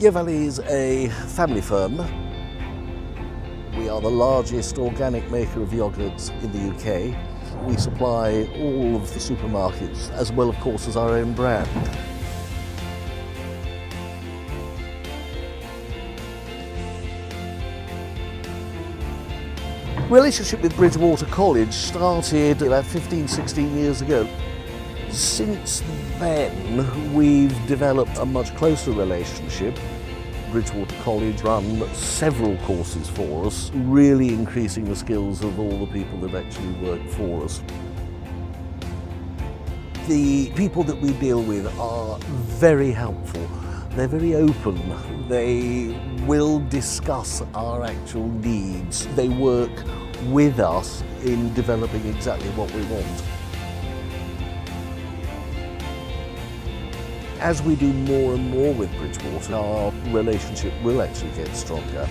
Yeo Valley is a family firm. We are the largest organic maker of yogurts in the UK. We supply all of the supermarkets as well, of course, as our own brand. Relationship with Bridgwater College started about 15, 16 years ago. Since then, we've developed a much closer relationship. Bridgwater College run several courses for us, really increasing the skills of all the people that actually work for us. The people that we deal with are very helpful. They're very open. They will discuss our actual needs. They work with us in developing exactly what we want. As we do more and more with Bridgwater, our relationship will actually get stronger.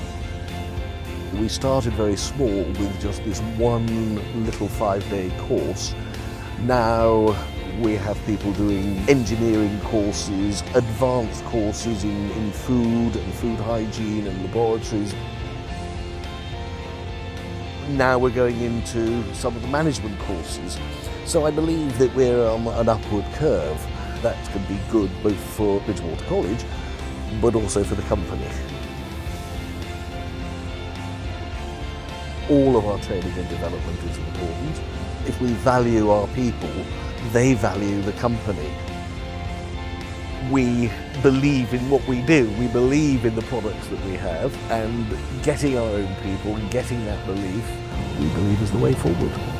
We started very small with just this one little five-day course. Now we have people doing engineering courses, advanced courses in, in food and food hygiene and laboratories. Now we're going into some of the management courses. So I believe that we're on an upward curve that can be good both for Bridgwater College but also for the company. All of our training and development is important. If we value our people, they value the company. We believe in what we do, we believe in the products that we have, and getting our own people getting that belief, we believe is the way forward.